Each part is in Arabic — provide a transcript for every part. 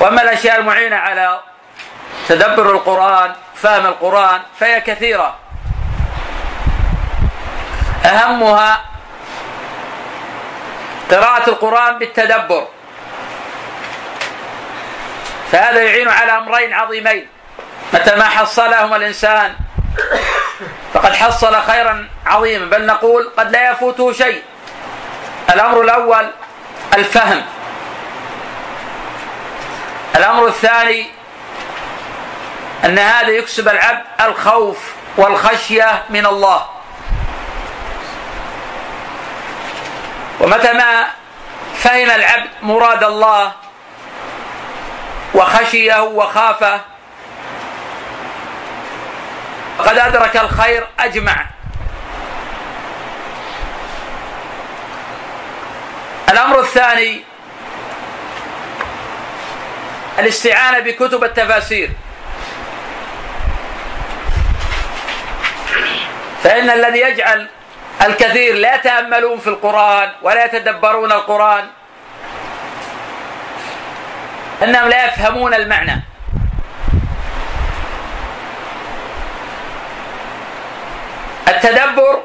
وأما الأشياء المعينة على تدبر القرآن فهم القرآن فهي كثيرة. أهمها قراءة القرآن بالتدبر. فهذا يعين على أمرين عظيمين. متى ما حصلهما الإنسان فقد حصل خيرا عظيما. بل نقول قد لا يفوته شيء. الأمر الأول الفهم. الأمر الثاني أن هذا يكسب العبد الخوف والخشية من الله. ومتى ما فهم العبد مراد الله وخشيه وخافه فقد أدرك الخير أجمع. الأمر الثاني الاستعانة بكتب التفاسير. فإن الذي يجعل الكثير لا يتأملون في القرآن ولا يتدبرون القرآن أنهم لا يفهمون المعنى. التدبر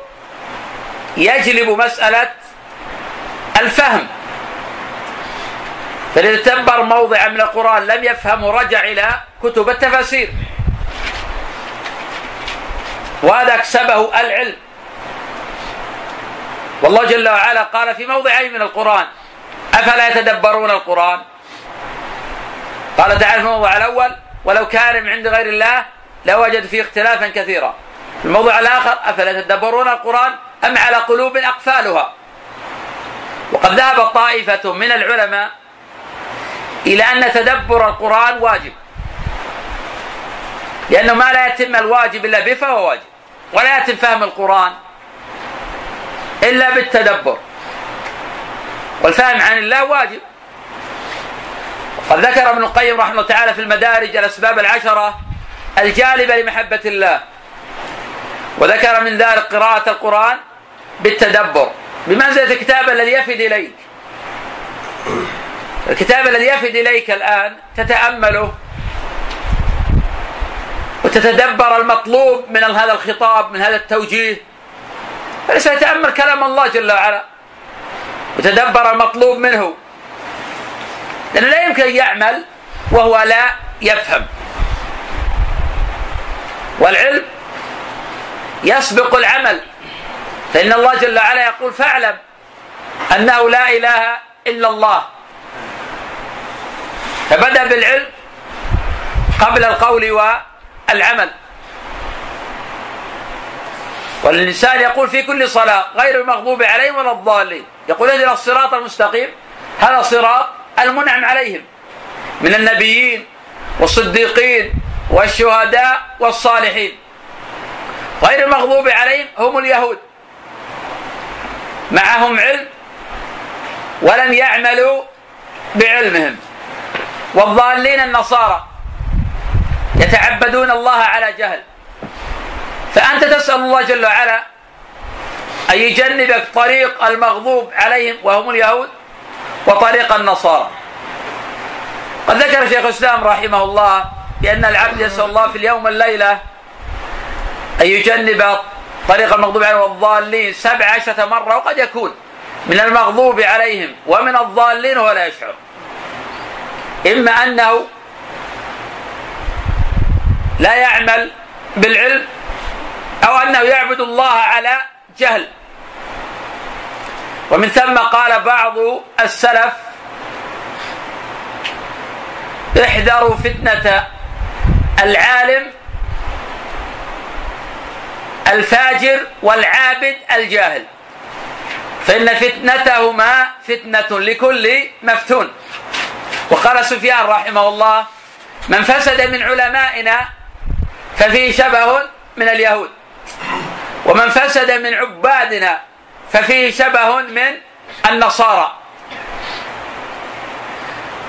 يجلب مسألة الفهم. فإذا تدبر موضعا من القرآن لم يفهمه رجع إلى كتب التفاسير. وهذا أكسبه العلم. والله جل وعلا قال في موضعين من القرآن أفلا يتدبرون القرآن؟ قال تعالى في الموضع الأول ولو كان من عند غير الله لوجد فيه اختلافا كثيرا. الموضع الآخر أفلا يتدبرون القرآن أم على قلوب أقفالها؟ وقد ذهب طائفة من العلماء إلى أن تدبر القرآن واجب. لأنه ما لا يتم الواجب إلا به فهو واجب ولا يتم فهم القرآن إلا بالتدبر. والفهم عن الله واجب. قد ذكر ابن القيم رحمه الله تعالى في المدارج الأسباب العشرة الجالبة لمحبة الله. وذكر من ذلك قراءة القرآن بالتدبر. بمنزلة الكتاب الذي يفد إليك. الكتاب الذي يفد إليك الآن تتأمله وتتدبر المطلوب من هذا الخطاب من هذا التوجيه. فليس يتأمل كلام الله جل وعلا. وتدبر المطلوب منه. لأنه لا يمكن أن يعمل وهو لا يفهم. والعلم يسبق العمل. فإن الله جل وعلا يقول فاعلم أنه لا إله إلا الله. فبدأ بالعلم قبل القول والعمل. والإنسان يقول في كل صلاة غير المغضوب عليهم ولا الضالين. يقول اهدنا الصراط المستقيم. هذا صراط المنعم عليهم. من النبيين والصديقين والشهداء والصالحين. غير المغضوب عليهم هم اليهود. معهم علم ولم يعملوا بعلمهم. والضالين النصارى يتعبدون الله على جهل. فأنت تسأل الله جل وعلا أن يجنبك طريق المغضوب عليهم وهم اليهود وطريق النصارى. قد ذكر شيخ الإسلام رحمه الله بأن العبد يسأل الله في اليوم والليلة أن يجنب طريق المغضوب عليهم والضالين سبع عشرة مرة وقد يكون من المغضوب عليهم ومن الضالين ولا يشعر. إما أنه لا يعمل بالعلم أو أنه يعبد الله على جهل. ومن ثم قال بعض السلف احذروا فتنة العالم الفاجر والعابد الجاهل فإن فتنتهما فتنة لكل مفتون. وقال سفيان رحمه الله من فسد من علمائنا ففيه شبه من اليهود ومن فسد من عبادنا ففيه شبه من النصارى.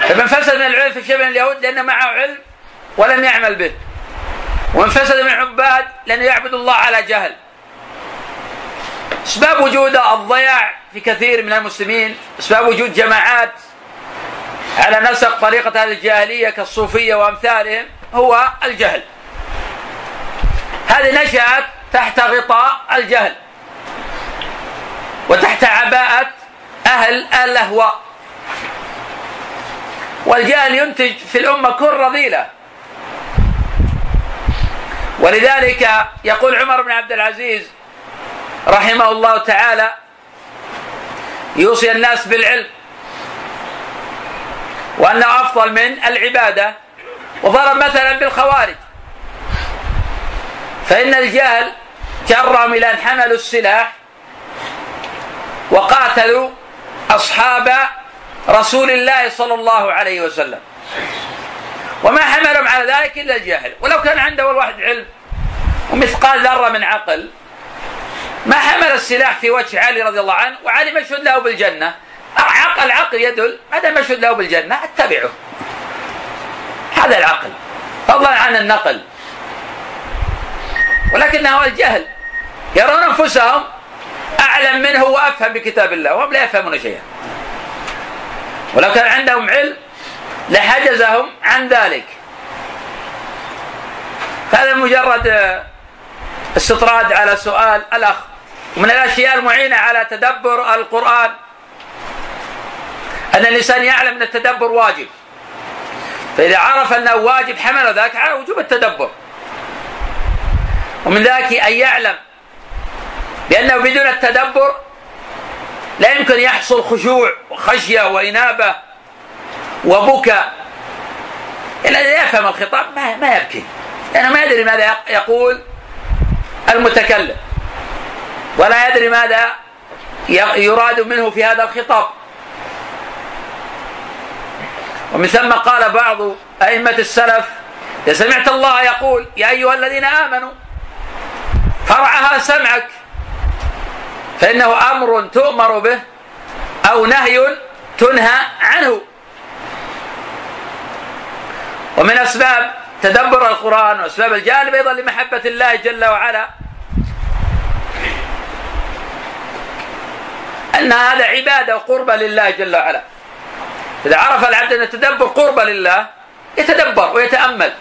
فمن فسد من العلم في شبه من اليهود لأن معه علم ولم يعمل به. ومن فسد من عباد لأنه يعبد الله على جهل. أسباب وجود الضياع في كثير من المسلمين أسباب وجود جماعات على نسق طريقة أهل الجاهلية كالصوفية وأمثالهم هو الجهل. هذه نشأت تحت غطاء الجهل وتحت عباءة أهل الأهواء. والجهل ينتج في الأمة كل رذيلة. ولذلك يقول عمر بن عبد العزيز رحمه الله تعالى يوصي الناس بالعلم. وأنه أفضل من العبادة وضرب مثلا بالخوارج. فإن الجهل جرهم إلى أن حملوا السلاح وقاتلوا أصحاب رسول الله صلى الله عليه وسلم. وما حملهم على ذلك إلا الجهل ولو كان عنده الواحد علم ومثقال ذرة من عقل ما حمل السلاح في وجه علي رضي الله عنه وعلي مشهود له بالجنة. عقل عقل يدل هذا مشهود له بالجنة اتبعه. هذا العقل. فضلا عن النقل. ولكنه الجهل يرون أنفسهم أعلم منه وأفهم بكتاب الله وهم لا يفهمون شيئا. ولو كان عندهم علم لحجزهم عن ذلك. هذا مجرد استطراد على سؤال الأخ. من الأشياء المعينة على تدبر القرآن أن الإنسان يعلم أن التدبر واجب. فإذا عرف أنه واجب حمل ذلك على وجوب التدبر. ومن ذلك أن يعلم بأنه بدون التدبر لا يمكن يحصل خشوع وخشية وإنابة وبكاء. إلا إذا يفهم الخطاب ما ما يبكي. لأنه ما يدري ماذا يقول المتكلم. ولا يدري ماذا يراد منه في هذا الخطاب. ومن ثم قال بعض أئمة السلف إذا سمعت الله يقول يا أيها الذين آمنوا فرعها سمعك فإنه أمر تؤمر به أو نهي تنهى عنه. ومن أسباب تدبر القرآن وأسباب الجانب أيضا لمحبة الله جل وعلا أن هذا عبادة وقربة لله جل وعلا. إذا عرف العبد أن التدبر قربة لله يتدبر ويتأمل.